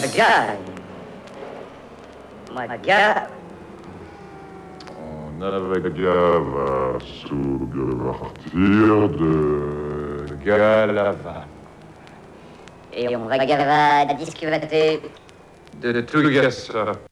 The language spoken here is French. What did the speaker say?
On Regarde. Regarde. Navaga va sortir de Galava. Et on regardera discuter De Tugasa.